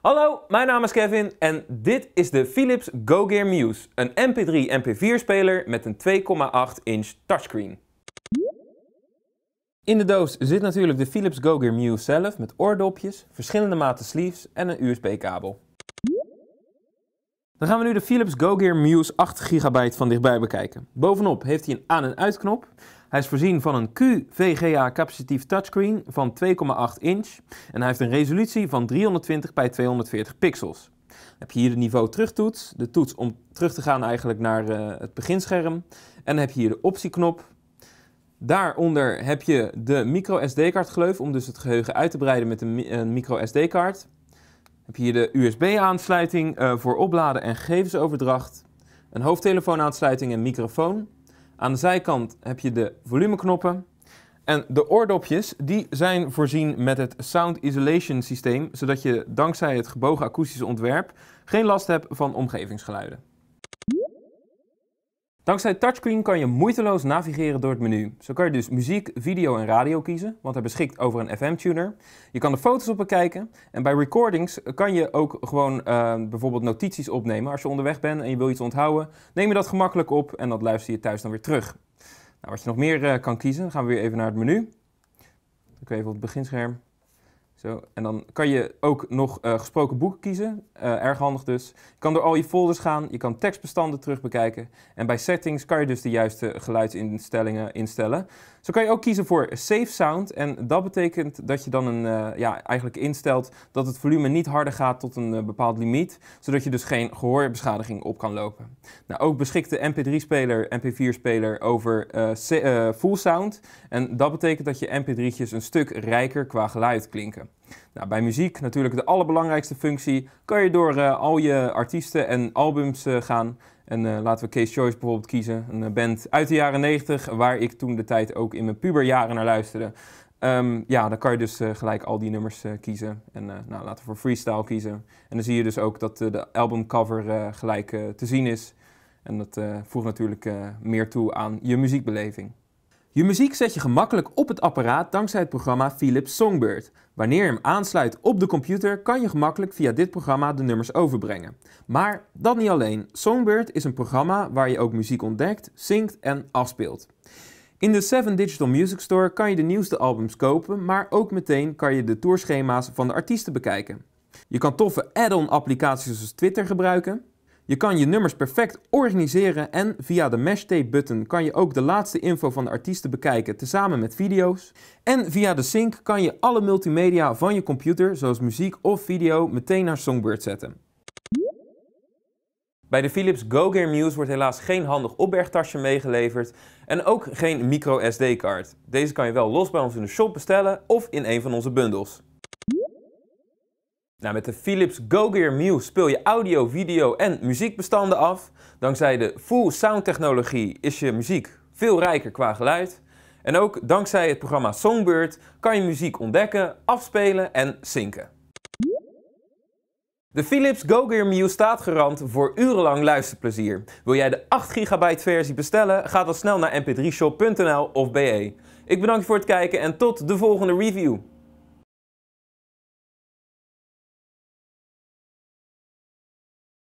Hallo, mijn naam is Kevin en dit is de Philips GoGear Muse, een MP3 MP4 speler met een 2,8 inch touchscreen. In de doos zit natuurlijk de Philips GoGear Muse zelf met oordopjes, verschillende maten sleeves en een USB kabel. Dan gaan we nu de Philips GoGear Muse 8 GB van dichtbij bekijken. Bovenop heeft hij een aan- en uitknop. Hij is voorzien van een QVGA capacitief touchscreen van 2,8 inch. En hij heeft een resolutie van 320 bij 240 pixels. Dan heb je hier de niveau terugtoets. De toets om terug te gaan eigenlijk naar uh, het beginscherm. En dan heb je hier de optieknop. Daaronder heb je de micro SD-kaart gleuf om dus het geheugen uit te breiden met een, micro SD-kaart heb je hier de USB-aansluiting uh, voor opladen en gegevensoverdracht. Een hoofdtelefoonaansluiting en microfoon. Aan de zijkant heb je de volumeknoppen. En de oordopjes die zijn voorzien met het Sound Isolation systeem, zodat je dankzij het gebogen akoestische ontwerp geen last hebt van omgevingsgeluiden. Dankzij touchscreen kan je moeiteloos navigeren door het menu. Zo kan je dus muziek, video en radio kiezen, want hij beschikt over een FM-tuner. Je kan de foto's op bekijken en bij recordings kan je ook gewoon uh, bijvoorbeeld notities opnemen. Als je onderweg bent en je wil iets onthouden, neem je dat gemakkelijk op en dat luister je thuis dan weer terug. Nou, wat je nog meer uh, kan kiezen, gaan we weer even naar het menu. Dan kun even op het beginscherm zo, en dan kan je ook nog uh, gesproken boeken kiezen. Uh, erg handig dus. Je kan door al je folders gaan, je kan tekstbestanden terug bekijken. En bij settings kan je dus de juiste geluidsinstellingen instellen. Zo kan je ook kiezen voor safe sound. En dat betekent dat je dan een, uh, ja, eigenlijk instelt dat het volume niet harder gaat tot een bepaald limiet. Zodat je dus geen gehoorbeschadiging op kan lopen. Nou, ook beschikt de MP3-speler, MP4-speler over full sound. En dat betekent dat je MP3'tjes een stuk rijker qua geluid klinken. Nou, bij muziek natuurlijk de allerbelangrijkste functie. Kan je door uh, al je artiesten en albums uh, gaan. En uh, laten we Case Choice bijvoorbeeld kiezen. Een band uit de jaren 90, waar ik toen de tijd ook in mijn puberjaren naar luisterde. Um, ja, dan kan je dus gelijk al die nummers kiezen. En nou, laten we voor freestyle kiezen. En dan zie je dus ook dat de albumcover gelijk te zien is. En dat voegt natuurlijk meer toe aan je muziekbeleving. Je muziek zet je gemakkelijk op het apparaat dankzij het programma Philips Songbird. Wanneer je hem aansluit op de computer, kan je gemakkelijk via dit programma de nummers overbrengen. Maar dat niet alleen. Songbird is een programma waar je ook muziek ontdekt, zingt en afspeelt. In de 7 Digital Music Store kan je de nieuwste albums kopen, maar ook meteen kan je de tourschema's van de artiesten bekijken. Je kan toffe add-on applicaties zoals Twitter gebruiken. Je kan je nummers perfect organiseren en via de Meshtape button kan je ook de laatste info van de artiesten bekijken tezamen met video's. En via de sync kan je alle multimedia van je computer, zoals muziek of video, meteen naar Songbird zetten. Bij de Philips GoGear Muse wordt helaas geen handig opbergtasje meegeleverd en ook geen micro SD-kaart. Deze kan je wel los bij ons in de shop bestellen of in een van onze bundels. Nou, met de Philips GoGear Muse speel je audio, video en muziekbestanden af. Dankzij de full sound technologie is je muziek veel rijker qua geluid. En ook dankzij het programma Songbird kan je muziek ontdekken, afspelen en zinken. De Philips GoGear Muse staat garant voor urenlang luisterplezier. Wil jij de 8 GB versie bestellen? Ga dan snel naar mp3shop.nl of BE. Ik bedank je voor het kijken en tot de volgende review.